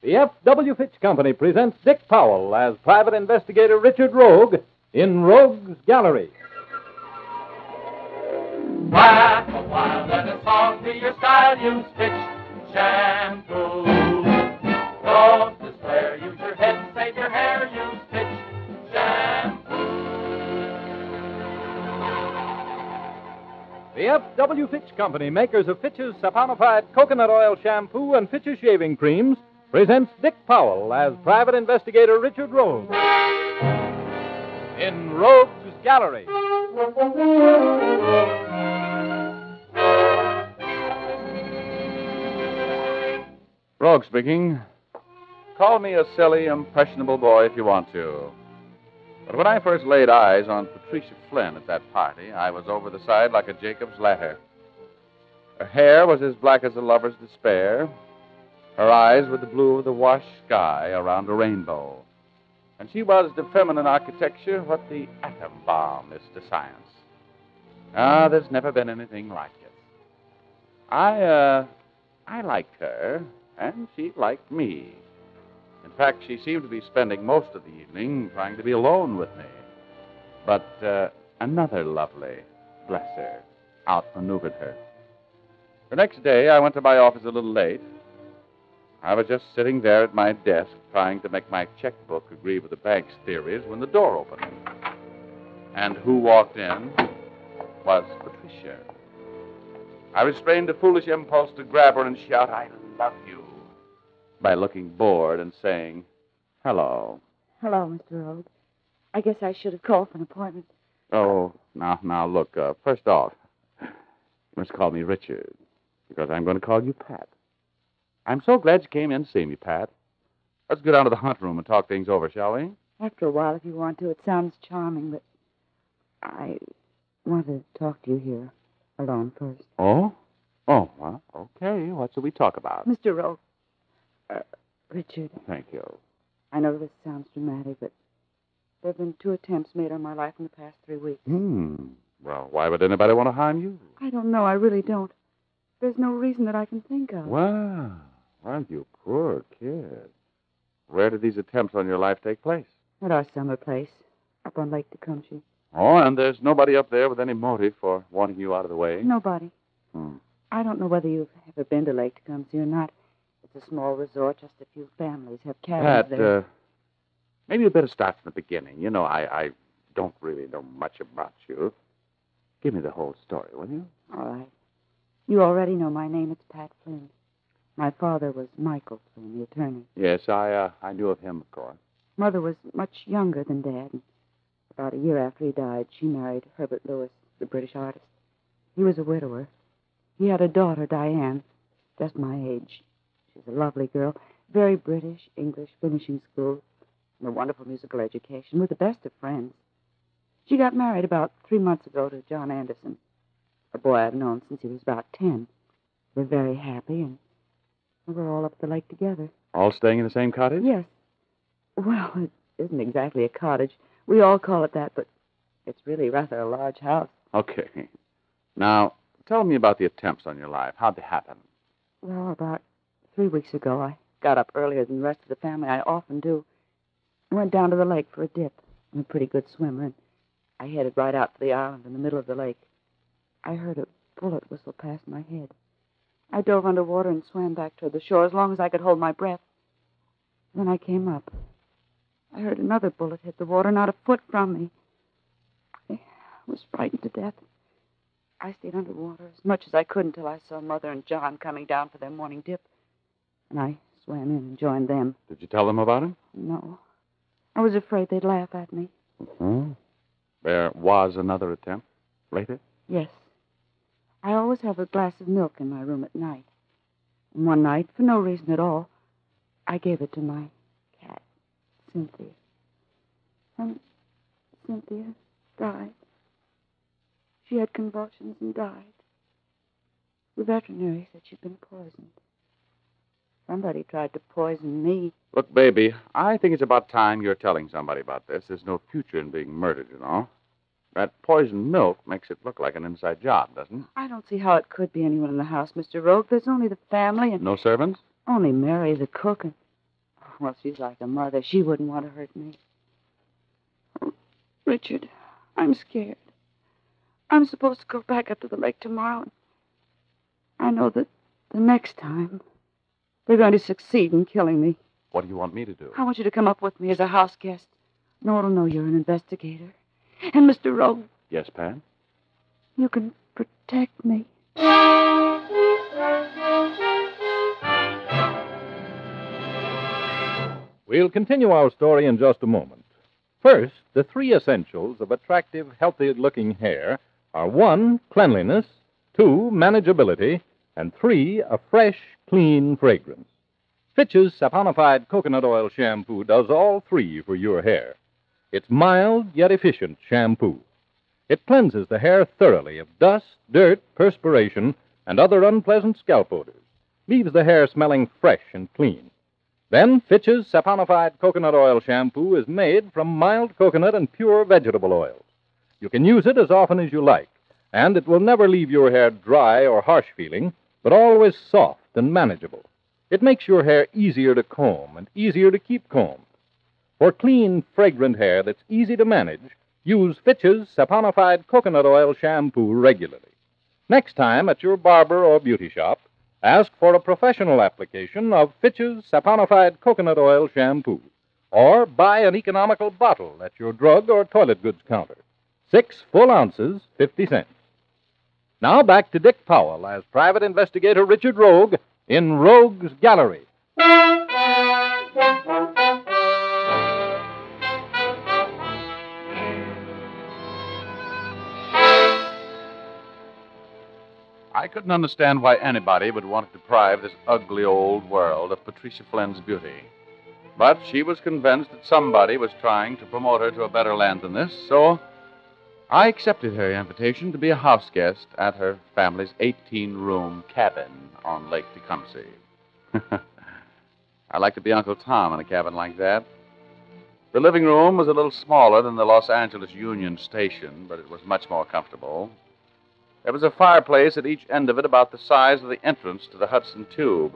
The F.W. Fitch Company presents Dick Powell as Private Investigator Richard Rogue in Rogue's Gallery. Laugh a while, let a song be your style. Use Fitch shampoo. Don't despair. Use your head save your hair. Use Fitch shampoo. The F.W. Fitch Company, makers of Fitch's saponified coconut oil shampoo and Fitch's shaving creams, presents Dick Powell as Private Investigator Richard Rogue in Rogue's Gallery. Rogue speaking. Call me a silly, impressionable boy if you want to. But when I first laid eyes on Patricia Flynn at that party, I was over the side like a Jacob's ladder. Her hair was as black as a lover's despair. Her eyes were the blue of the washed sky around a rainbow. And she was to feminine architecture what the atom bomb is to science. Ah, there's never been anything like it. I, uh, I liked her, and she liked me. In fact, she seemed to be spending most of the evening trying to be alone with me. But uh, another lovely, bless her, outmaneuvered her. The next day, I went to my office a little late. I was just sitting there at my desk trying to make my checkbook agree with the bank's theories when the door opened. And who walked in was Patricia. I restrained a foolish impulse to grab her and shout, I love you, by looking bored and saying, hello. Hello, Mr. Rogue. I guess I should have called for an appointment. Oh, now, now, look, uh, first off, you must call me Richard, because I'm going to call you Pat. I'm so glad you came in to see me, Pat. Let's go down to the hunt room and talk things over, shall we? After a while, if you want to. It sounds charming, but I want to talk to you here alone first. Oh? Oh, well, okay. What shall we talk about? Mr. Rogue. Uh, Richard, Thank you. I know this sounds dramatic, but there have been two attempts made on my life in the past three weeks. Hmm. Well, why would anybody want to harm you? I don't know. I really don't. There's no reason that I can think of. Well, well, you poor kid. Where did these attempts on your life take place? At our summer place, up on Lake Tecumseh. Oh, and there's nobody up there with any motive for wanting you out of the way? Nobody. Hmm. I don't know whether you've ever been to Lake Tecumseh or not. It's a small resort. Just a few families have cabins Pat, there. uh, maybe you'd better start from the beginning. You know, I, I don't really know much about you. Give me the whole story, will you? All right. You already know my name. It's Pat Flynn. My father was Michael Flynn, the attorney. Yes, I, uh, I knew of him, of course. Mother was much younger than Dad. And about a year after he died, she married Herbert Lewis, the British artist. He was a widower. He had a daughter, Diane, just my age. She's a lovely girl, very British, English, finishing school, and a wonderful musical education, with the best of friends. She got married about three months ago to John Anderson, a boy I've known since he was about ten. They're very happy, and we're all up the lake together. All staying in the same cottage? Yes. Well, it isn't exactly a cottage. We all call it that, but it's really rather a large house. Okay. Now, tell me about the attempts on your life. How'd they happen? Well, about three weeks ago, I got up earlier than the rest of the family. I often do. I went down to the lake for a dip. I'm a pretty good swimmer, and I headed right out to the island in the middle of the lake. I heard a bullet whistle past my head. I dove underwater and swam back toward the shore as long as I could hold my breath. Then I came up. I heard another bullet hit the water not a foot from me. I was frightened to death. I stayed underwater as much as I could until I saw Mother and John coming down for their morning dip. And I swam in and joined them. Did you tell them about it? No. I was afraid they'd laugh at me. Hmm. There was another attempt later? Yes. I always have a glass of milk in my room at night. And one night, for no reason at all, I gave it to my cat, Cynthia. And Cynthia died. She had convulsions and died. The veterinary said she'd been poisoned. Somebody tried to poison me. Look, baby, I think it's about time you're telling somebody about this. There's no future in being murdered, you know. That poisoned milk makes it look like an inside job, doesn't it? I don't see how it could be anyone in the house, Mr. Rogue. There's only the family and No servants? only Mary, the cook, and Well, she's like a mother. She wouldn't want to hurt me. Oh, Richard, I'm scared. I'm supposed to go back up to the lake tomorrow. and I know that the next time they're going to succeed in killing me. What do you want me to do? I want you to come up with me as a house guest. No one will know you're an investigator. And, Mr. Rogue, Yes, Pam? you can protect me. We'll continue our story in just a moment. First, the three essentials of attractive, healthy looking hair are one, cleanliness, two, manageability, and three, a fresh, clean fragrance. Fitch's saponified coconut oil shampoo does all three for your hair. It's mild yet efficient shampoo. It cleanses the hair thoroughly of dust, dirt, perspiration, and other unpleasant scalp odors, leaves the hair smelling fresh and clean. Then Fitch's saponified coconut oil shampoo is made from mild coconut and pure vegetable oils. You can use it as often as you like, and it will never leave your hair dry or harsh feeling, but always soft and manageable. It makes your hair easier to comb and easier to keep combed. For clean, fragrant hair that's easy to manage, use Fitch's saponified coconut oil shampoo regularly. Next time at your barber or beauty shop, ask for a professional application of Fitch's saponified coconut oil shampoo, or buy an economical bottle at your drug or toilet goods counter. Six full ounces, 50 cents. Now back to Dick Powell as private investigator Richard Rogue in Rogue's Gallery. I couldn't understand why anybody would want to deprive this ugly old world of Patricia Flynn's beauty. But she was convinced that somebody was trying to promote her to a better land than this, so I accepted her invitation to be a house guest at her family's 18 room cabin on Lake Tecumseh. I'd like to be Uncle Tom in a cabin like that. The living room was a little smaller than the Los Angeles Union Station, but it was much more comfortable. There was a fireplace at each end of it about the size of the entrance to the Hudson Tube.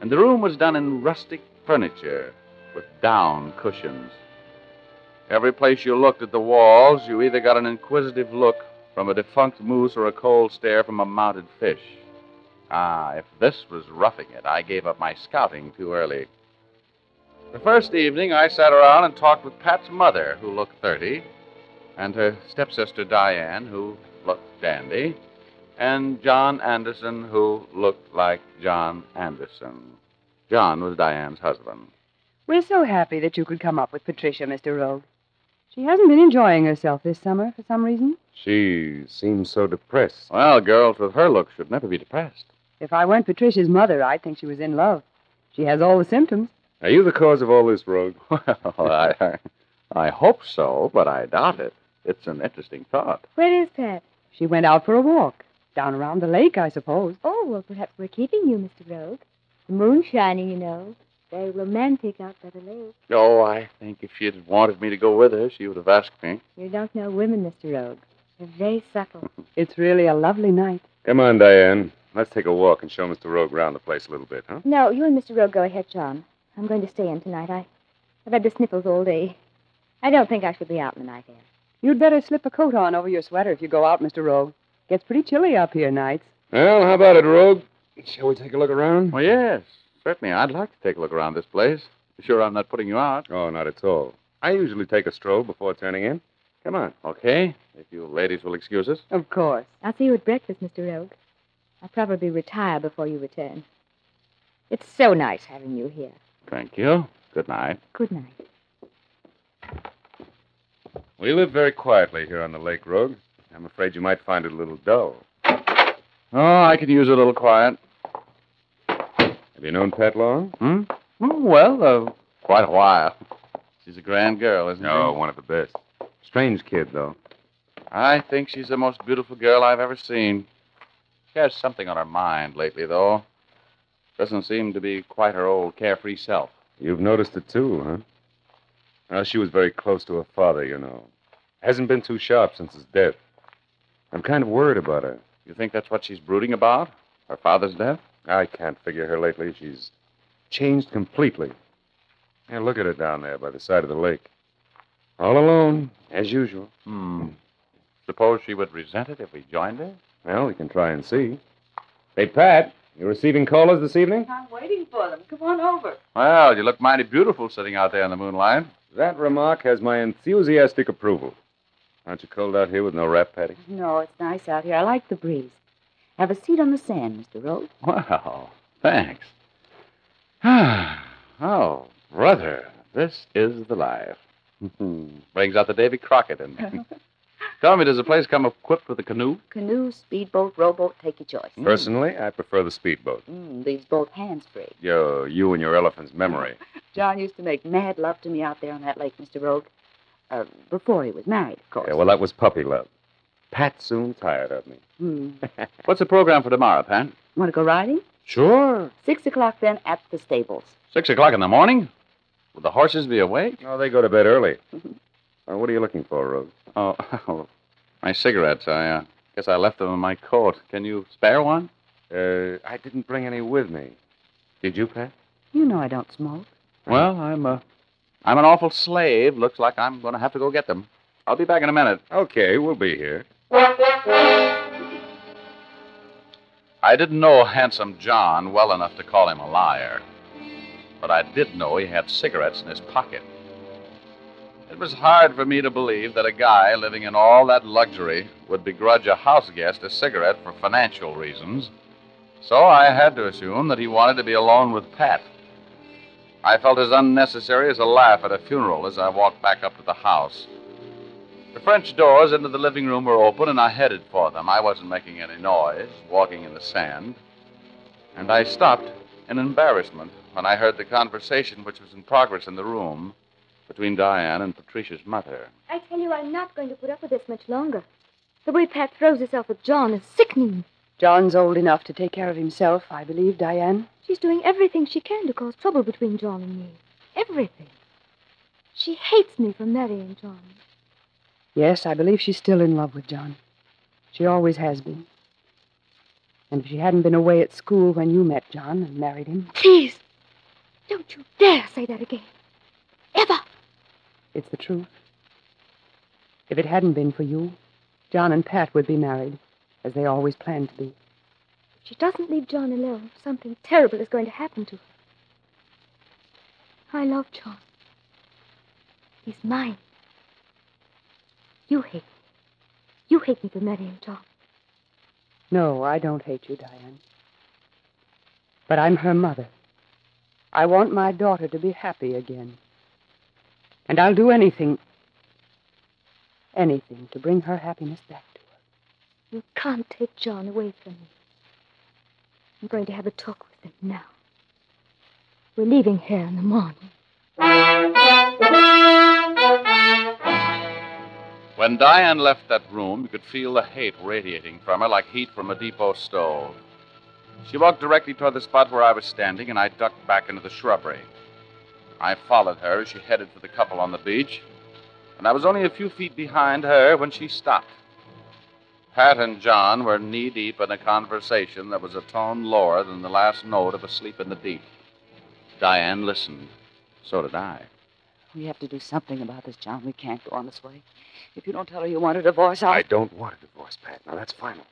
And the room was done in rustic furniture with down cushions. Every place you looked at the walls, you either got an inquisitive look from a defunct moose or a cold stare from a mounted fish. Ah, if this was roughing it, I gave up my scouting too early. The first evening, I sat around and talked with Pat's mother, who looked 30, and her stepsister Diane, who looked dandy, and John Anderson, who looked like John Anderson. John was Diane's husband. We're so happy that you could come up with Patricia, Mr. Rogue. She hasn't been enjoying herself this summer for some reason. She seems so depressed. Well, girls with her looks should never be depressed. If I weren't Patricia's mother, I'd think she was in love. She has all the symptoms. Are you the cause of all this, Rogue? Well, I, I, I hope so, but I doubt it. It's an interesting thought. Where is Pat? She went out for a walk. Down around the lake, I suppose. Oh, well, perhaps we're keeping you, Mr. Rogue. The moon's shining, you know. Very romantic out by the lake. Oh, I think if she had wanted me to go with her, she would have asked me. You don't know women, Mr. Rogue. They're very subtle. It's really a lovely night. Come on, Diane. Let's take a walk and show Mr. Rogue around the place a little bit, huh? no, you and Mr. Rogue go ahead, John. I'm going to stay in tonight. I, I've had the sniffles all day. I don't think I should be out in the night air. You'd better slip a coat on over your sweater if you go out, Mr. Rogue. Gets pretty chilly up here nights. Well, how about it, Rogue? Shall we take a look around? Well, yes, certainly. I'd like to take a look around this place. Sure I'm not putting you out? Oh, not at all. I usually take a stroll before turning in. Come on. Okay, if you ladies will excuse us. Of course. I'll see you at breakfast, Mr. Rogue. I'll probably retire before you return. It's so nice having you here. Thank you. Good night. Good night. We live very quietly here on the lake, Rogue. I'm afraid you might find it a little dull. Oh, I could use a little quiet. Have you known Pat long? Hmm? Oh, well, uh, quite a while. She's a grand girl, isn't No, she? one of the best. Strange kid, though. I think she's the most beautiful girl I've ever seen. She has something on her mind lately, though. Doesn't seem to be quite her old carefree self. You've noticed it, too, huh? Well, she was very close to her father, you know. Hasn't been too sharp since his death. I'm kind of worried about her. You think that's what she's brooding about? Her father's death? I can't figure her lately. She's changed completely. Yeah, look at her down there by the side of the lake. All alone, as usual. Hmm. Suppose she would resent it if we joined her? Well, we can try and see. Hey, Pat, you receiving callers this evening? I'm waiting for them. Come on over. Well, you look mighty beautiful sitting out there in the moonlight. That remark has my enthusiastic approval. Aren't you cold out here with no wrap, Patty? No, it's nice out here. I like the breeze. Have a seat on the sand, Mr. Rhodes. Well, thanks. Ah. Oh, brother, this is the life. Brings out the Davy Crockett in me. Tell me, does the place come equipped with a canoe? Canoe, speedboat, rowboat, take your choice. Personally, I prefer the speedboat. Mm, these both hands-free. Yo, you and your elephant's memory. John used to make mad love to me out there on that lake, Mr. Rogue. Uh, before he was married, of course. Yeah, well, that was puppy love. Pat soon tired of me. Hmm. What's the program for tomorrow, Pat? Want to go riding? Sure. Six o'clock then at the stables. Six o'clock in the morning? Will the horses be awake? Oh, they go to bed early. Uh, what are you looking for, Rogue? Oh, my cigarettes. I uh, guess I left them in my coat. Can you spare one? Uh, I didn't bring any with me. Did you, Pat? You know I don't smoke. Well, I'm uh, I'm an awful slave. Looks like I'm going to have to go get them. I'll be back in a minute. Okay, we'll be here. I didn't know Handsome John well enough to call him a liar, but I did know he had cigarettes in his pocket. It was hard for me to believe that a guy living in all that luxury would begrudge a house guest a cigarette for financial reasons, so I had to assume that he wanted to be alone with Pat. I felt as unnecessary as a laugh at a funeral as I walked back up to the house. The French doors into the living room were open, and I headed for them. I wasn't making any noise, walking in the sand. And I stopped in embarrassment when I heard the conversation which was in progress in the room between Diane and Patricia's mother. I tell you, I'm not going to put up with this much longer. The way Pat throws herself at John is sickening. John's old enough to take care of himself, I believe, Diane. She's doing everything she can to cause trouble between John and me. Everything. She hates me for marrying John. Yes, I believe she's still in love with John. She always has been. And if she hadn't been away at school when you met John and married him, Please, don't you dare say that again. Ever. It's the truth. If it hadn't been for you, John and Pat would be married, as they always planned to be. If she doesn't leave John alone, something terrible is going to happen to her. I love John. He's mine. You hate me. You hate me for marrying John. No, I don't hate you, Diane. But I'm her mother. I want my daughter to be happy again. And I'll do anything, anything to bring her happiness back to her. You can't take John away from me. I'm going to have a talk with him now. We're leaving here in the morning. When Diane left that room, you could feel the hate radiating from her like heat from a depot stove. She walked directly toward the spot where I was standing, and I ducked back into the shrubbery. I followed her as she headed for the couple on the beach, and I was only a few feet behind her when she stopped. Pat and John were knee deep in a conversation that was a tone lower than the last note of Asleep in the Deep. Diane listened. So did I. We have to do something about this, John. We can't go on this way. If you don't tell her you want a divorce, I'll... I don't want a divorce, Pat. Now, that's final.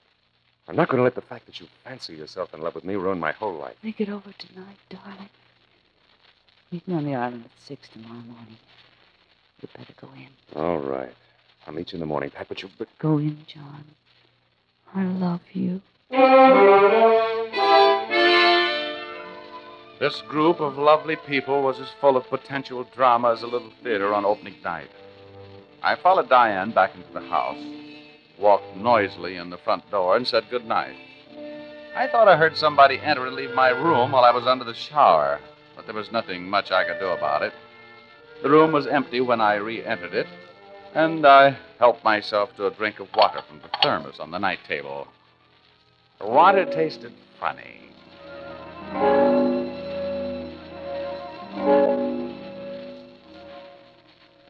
I'm not going to let the fact that you fancy yourself in love with me ruin my whole life. Think it over tonight, darling. Meet me on the island at six tomorrow morning. You'd better go in. All right. I'll meet you in the morning, Pat, but you... But... Go in, John. I love you. This group of lovely people was as full of potential drama as a little theater on opening night. I followed Diane back into the house, walked noisily in the front door, and said good night. I thought I heard somebody enter and leave my room while I was under the shower, but there was nothing much I could do about it. The room was empty when I re entered it, and I helped myself to a drink of water from the thermos on the night table. The water tasted funny.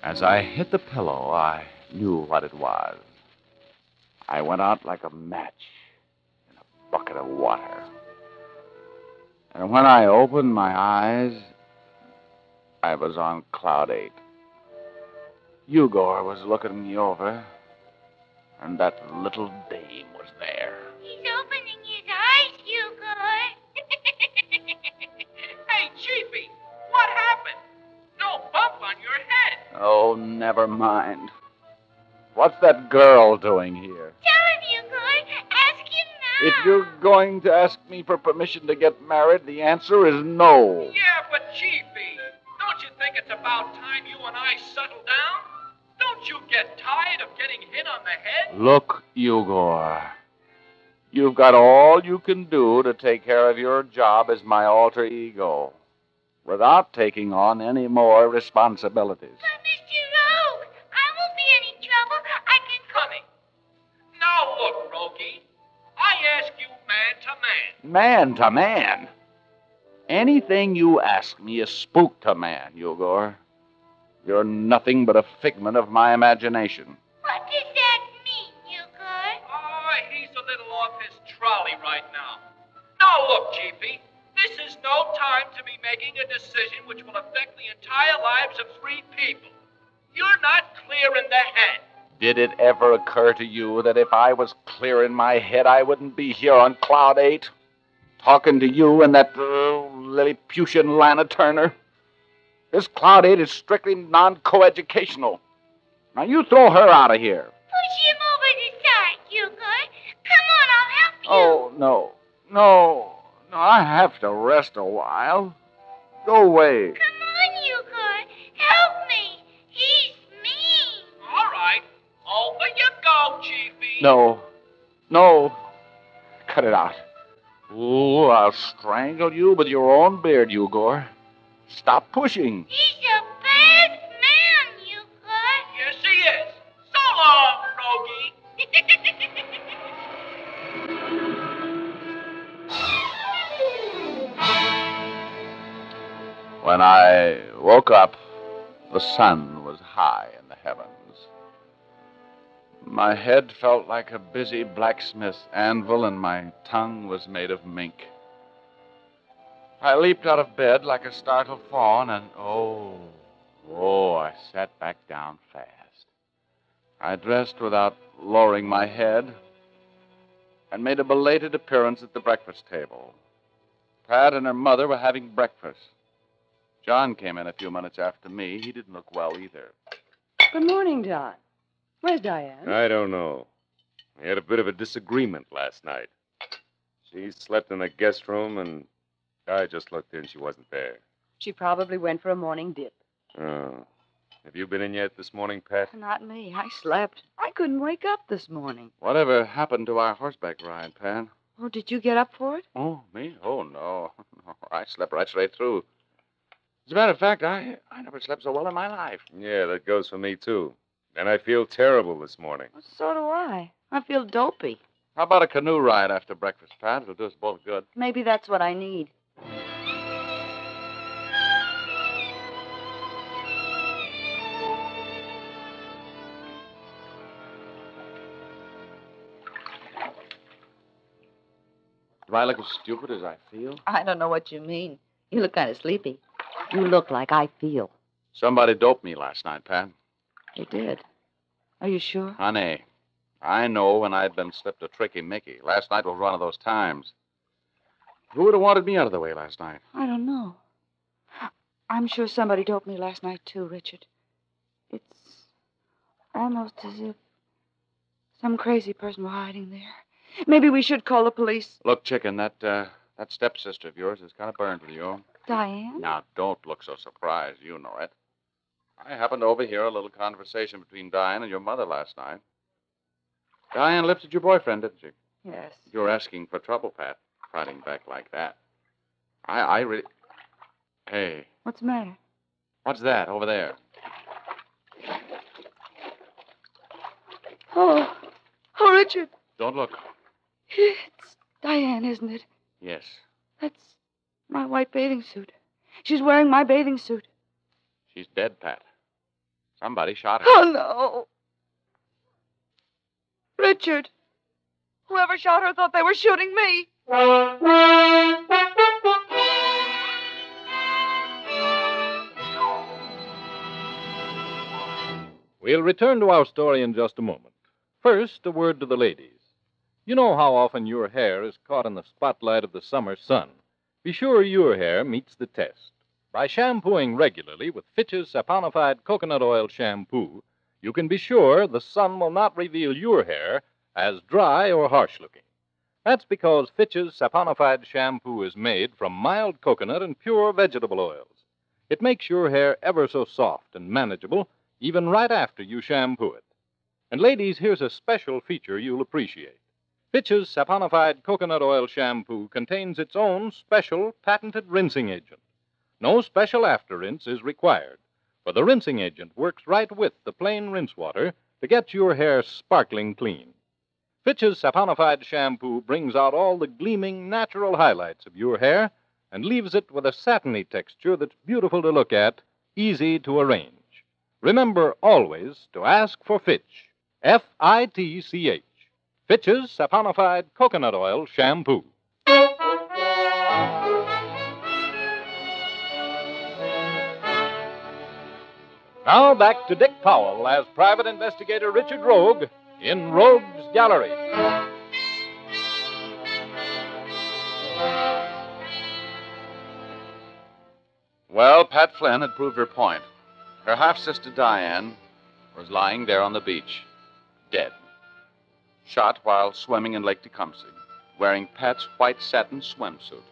As I hit the pillow, I knew what it was. I went out like a match in a bucket of water. And when I opened my eyes, I was on Cloud 8. Eugor was looking me over, and that little dame was there. He's opening his eyes, Hugo. Hey, Chiefy, what happened? No bump on your head. Oh, never mind. What's that girl doing here? If you're going to ask me for permission to get married, the answer is no. Yeah, but Chiefy, don't you think it's about time you and I settle down? Don't you get tired of getting hit on the head? Look, Eugor. You've got all you can do to take care of your job as my alter ego without taking on any more responsibilities. But, Mr. to man. Man to man. Anything you ask me is spook to man, Eugor. You're nothing but a figment of my imagination. What does that mean, Hugo? Oh, he's a little off his trolley right now. Now look, Chiefy, this is no time to be making a decision which will affect the entire lives of three people. You're not clear in the head. Did it ever occur to you that if I was clear in my head, I wouldn't be here on Cloud 8? Talking to you and that uh, Lilliputian Lana Turner? This Cloud 8 is strictly non coeducational. Now you throw her out of here. Push him over the side, Hugo. Come on, I'll help you. Oh, no. No. No, I have to rest a while. Go away. Come No. No. Cut it out. Ooh, I'll strangle you with your own beard, Eugor. Stop pushing. He's a bad man, Hugo. Yes, he is. So long, Rogie. When I woke up, the sun was high in the heavens. My head felt like a busy blacksmith's anvil, and my tongue was made of mink. I leaped out of bed like a startled fawn, and oh, oh, I sat back down fast. I dressed without lowering my head and made a belated appearance at the breakfast table. Pat and her mother were having breakfast. John came in a few minutes after me. He didn't look well either. Good morning, John. Where's Diane? I don't know. We had a bit of a disagreement last night. She slept in the guest room, and I just looked in. She wasn't there. She probably went for a morning dip. Oh. Have you been in yet this morning, Pat? Not me. I slept. I couldn't wake up this morning. Whatever happened to our horseback ride, Pat? Oh, did you get up for it? Oh, me? Oh, no. no. I slept right straight through. As a matter of fact, I, I never slept so well in my life. Yeah, that goes for me, too. And I feel terrible this morning. Well, so do I. I feel dopey. How about a canoe ride after breakfast, Pat? It'll do us both good. Maybe that's what I need. Do I look as stupid as I feel? I don't know what you mean. You look kind of sleepy. You look like I feel. Somebody doped me last night, Pat. They did. Are you sure? Honey, I know when I've been slipped a tricky Mickey. Last night was one of those times. Who would have wanted me out of the way last night? I don't know. I'm sure somebody doped me last night, too, Richard. It's almost as if some crazy person were hiding there. Maybe we should call the police. Look, chicken, that uh, that stepsister of yours is kind of burned with you. Diane? Now, don't look so surprised. You know it. I happened to overhear a little conversation between Diane and your mother last night. Diane lifted your boyfriend, didn't she? Yes. You're asking for trouble, Pat, fighting back like that. I, I really. Hey, What's the matter? what's that over there? Oh. Oh, Richard. Don't look. It's Diane, isn't it? Yes. That's my white bathing suit. She's wearing my bathing suit. She's dead, Pat. Somebody shot her. Oh, no. Richard, whoever shot her thought they were shooting me. We'll return to our story in just a moment. First, a word to the ladies. You know how often your hair is caught in the spotlight of the summer sun. Be sure your hair meets the test. By shampooing regularly with Fitch's saponified coconut oil shampoo, you can be sure the sun will not reveal your hair as dry or harsh looking. That's because Fitch's saponified shampoo is made from mild coconut and pure vegetable oils. It makes your hair ever so soft and manageable, even right after you shampoo it. And ladies, here's a special feature you'll appreciate. Fitch's saponified coconut oil shampoo contains its own special patented rinsing agent. No special after rinse is required, for the rinsing agent works right with the plain rinse water to get your hair sparkling clean. Fitch's saponified shampoo brings out all the gleaming natural highlights of your hair and leaves it with a satiny texture that's beautiful to look at, easy to arrange. Remember always to ask for Fitch. F I T C H. Fitch's saponified coconut oil shampoo. Now back to Dick Powell as Private Investigator Richard Rogue in Rogue's Gallery. Well, Pat Flynn had proved her point. Her half sister Diane was lying there on the beach, dead. Shot while swimming in Lake Tecumseh, wearing Pat's white satin swimsuit.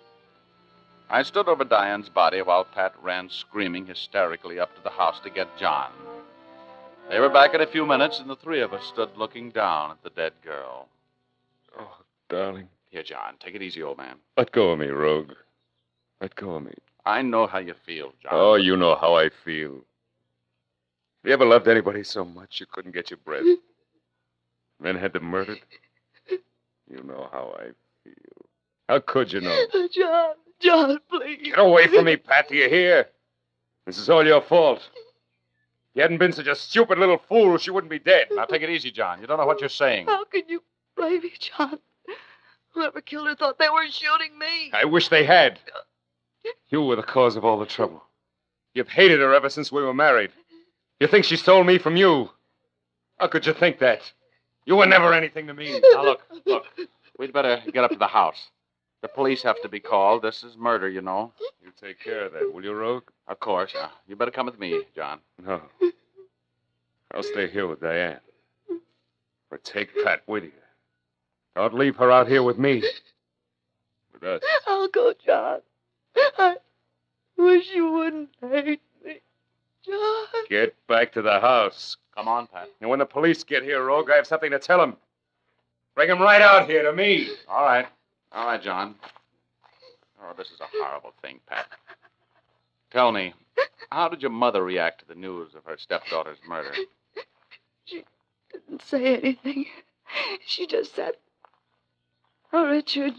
I stood over Diane's body while Pat ran screaming hysterically up to the house to get John. They were back in a few minutes, and the three of us stood looking down at the dead girl. Oh, darling. Here, John, take it easy, old man. Let go of me, Rogue. Let go of me. I know how you feel, John. Oh, you know how I feel. Have you ever loved anybody so much you couldn't get your breath? then had them murdered? You know how I feel. How could you know? John, John, please. Get away from me, Pat. Do you hear? This is all your fault. If you hadn't been such a stupid little fool, she wouldn't be dead. Now take it easy, John. You don't know what you're saying. How can you blame me, John? Whoever killed her thought they were shooting me. I wish they had. You were the cause of all the trouble. You've hated her ever since we were married. You think she stole me from you. How could you think that? You were never anything to me. Now, look, look. We'd better get up to the house. The police have to be called. This is murder, you know. You take care of that, will you, Rogue? Of course. Uh, you better come with me, John. No. I'll stay here with Diane. Or take Pat with you. Don't leave her out here with me. With us. I'll go, John. I wish you wouldn't hate me. John. Get back to the house. Come on, Pat. And when the police get here, Rogue, I have something to tell them. Bring them right out here to me. All right. All right, John. Oh, this is a horrible thing, Pat. Tell me, how did your mother react to the news of her stepdaughter's murder? She didn't say anything. She just said, Oh, Richard,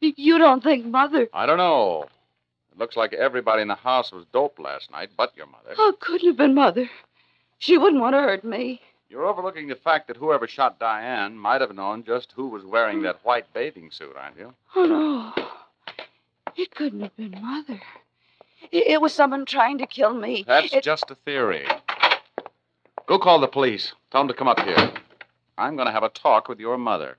you don't think Mother. I don't know. It looks like everybody in the house was doped last night, but your mother. Oh, how couldn't have been Mother? She wouldn't want to hurt me. You're overlooking the fact that whoever shot Diane might have known just who was wearing that white bathing suit, aren't you? Oh, no. It couldn't have been Mother. It, it was someone trying to kill me. That's It- just a theory. Go call the police. Tell them to come up here. I'm going to have a talk with your mother.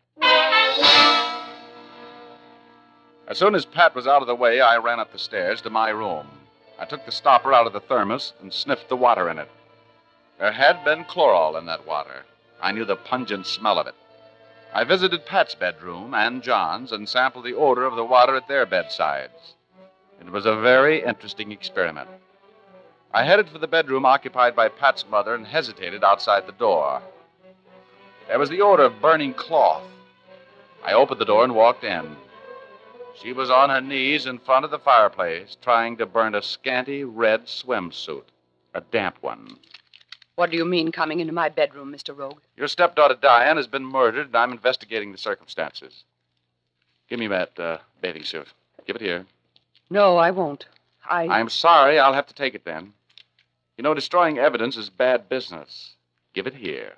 As soon as Pat was out of the way, I ran up the stairs to my room. I took the stopper out of the thermos and sniffed the water in it. There had been chloral in that water. I knew the pungent smell of it. I visited Pat's bedroom and John's and sampled the odor of the water at their bedsides. It was a very interesting experiment. I headed for the bedroom occupied by Pat's mother and hesitated outside the door. There was the odor of burning cloth. I opened the door and walked in. She was on her knees in front of the fireplace, trying to burn a scanty red swimsuit, a damp one. What do you mean coming into my bedroom, Mr. Rogue? Your stepdaughter Diane has been murdered, and I'm investigating the circumstances. Give me that uh, bathing suit. Give it here. No, I won't. I. I'm sorry. I'll have to take it then. You know, destroying evidence is bad business. Give it here.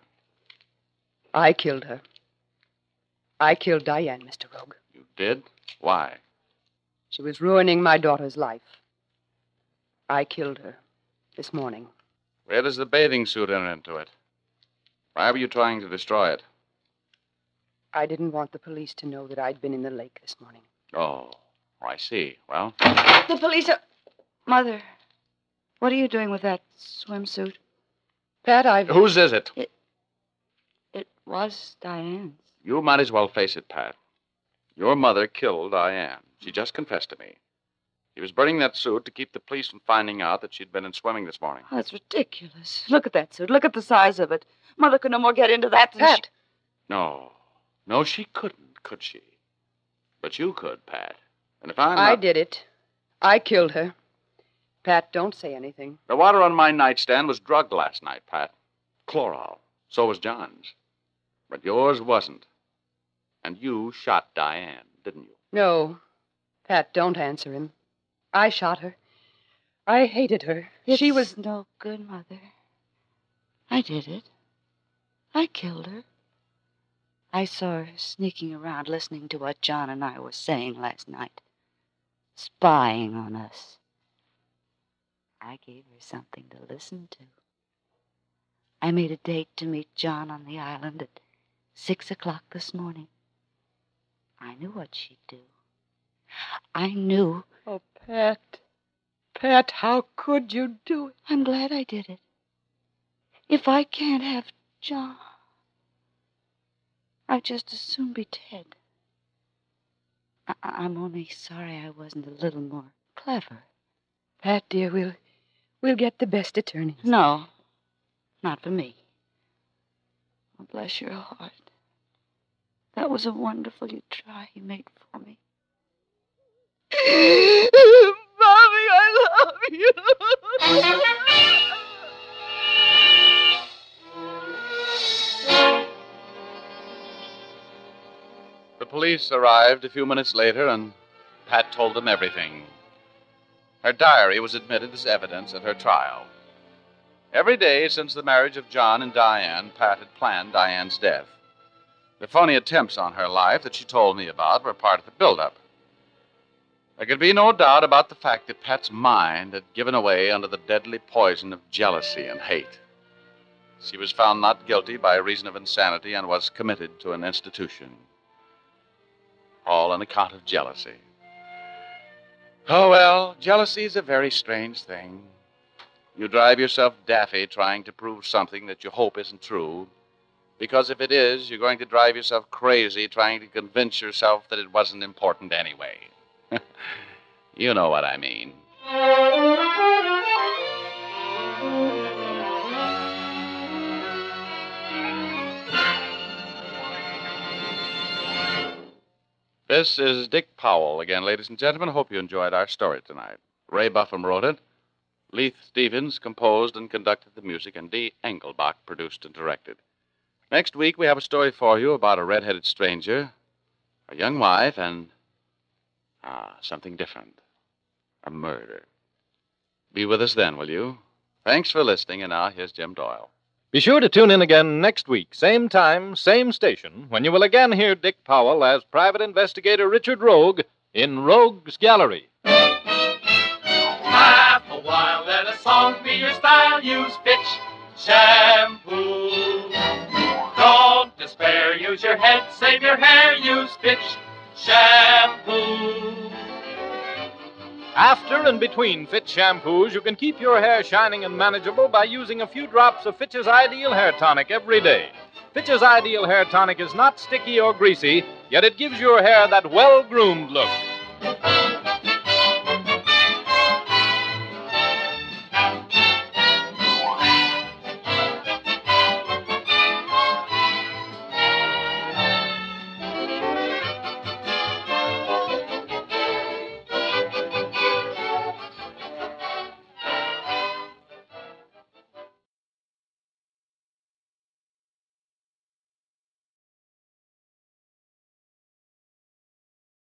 I killed her. I killed Diane, Mr. Rogue. You did? Why? She was ruining my daughter's life. I killed her this morning. Where does the bathing suit enter into it? Why were you trying to destroy it? I didn't want the police to know that I'd been in the lake this morning. Oh, I see. Well, The police are. Mother, what are you doing with that swimsuit? Pat, I've. whose is it? It was Diane's. You might as well face it, Pat. Your mother killed Diane. She just confessed to me. She was burning that suit to keep the police from finding out that she'd been in swimming this morning. Oh, that's ridiculous. Look at that suit. Look at the size of it. Mother could no more get into that than Pat, No. No, she couldn't, could she? But you could, Pat. And if I'm I not- did it. I killed her. Pat, don't say anything. The water on my nightstand was drugged last night, Pat. Chloral. So was John's. But yours wasn't. And you shot Diane, didn't you? No. Pat, don't answer him. I shot her. I hated her. It's She was. no good, Mother. I did it. I killed her. I saw her sneaking around listening to what John and I were saying last night, spying on us. I gave her something to listen to. I made a date to meet John on the island at six o'clock this morning. I knew what she'd do. I knew Oh, Pat. Pat, how could you do it? I'm glad I did it. If I can't have John, I'd just as soon be dead. I- I'm only sorry I wasn't a little more clever. Pat, dear, we'll. We'll get the best attorneys. No, not for me. Oh, bless your heart. That was a wonderful try you made for me. Mommy, I love you. The police arrived a few minutes later, and Pat told them everything. Her diary was admitted as evidence at her trial. Every day since the marriage of John and Diane, Pat had planned Diane's death. The phony attempts on her life that she told me about were part of the buildup. There could be no doubt about the fact that Pat's mind had given away under the deadly poison of jealousy and hate. She was found not guilty by reason of insanity and was committed to an institution all on account of jealousy. Oh, well, jealousy is a very strange thing. You drive yourself daffy trying to prove something that you hope isn't true, because if it is, you're going to drive yourself crazy trying to convince yourself that it wasn't important anyway. You know what I mean. This is Dick Powell again, ladies and gentlemen. Hope you enjoyed our story tonight. Ray Buffum wrote it. Leith Stevens composed and conducted the music, and Dee Engelbach produced and directed. Next week, we have a story for you about a red-headed stranger, a young wife, and ah, something different, a murder. Be with us then, will you? Thanks for listening, and now here's Jim Doyle. Be sure to tune in again next week, same time, same station, when you will again hear Dick Powell as Private Investigator Richard Rogue in Rogue's Gallery. Laugh a while, let a song be your style. Use Fitch shampoo. Don't despair, use your head, save your hair. Use Fitch shampoo. After and between Fitch shampoos, you can keep your hair shining and manageable by using a few drops of Fitch's Ideal Hair Tonic every day. Fitch's Ideal Hair Tonic is not sticky or greasy, yet it gives your hair that well groomed look.